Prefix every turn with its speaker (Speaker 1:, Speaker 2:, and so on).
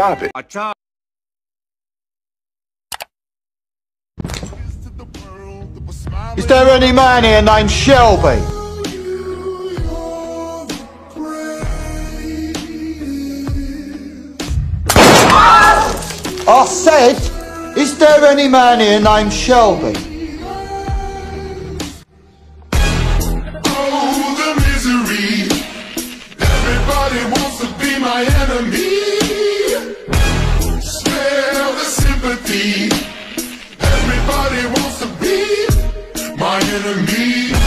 Speaker 1: stop it. Acha.
Speaker 2: Is there any man here named Shelby? I said, is there any man here named Shelby?
Speaker 3: Oh, the misery. Everybody wants to be my enemy. sympathy. Everybody wants to be my enemy.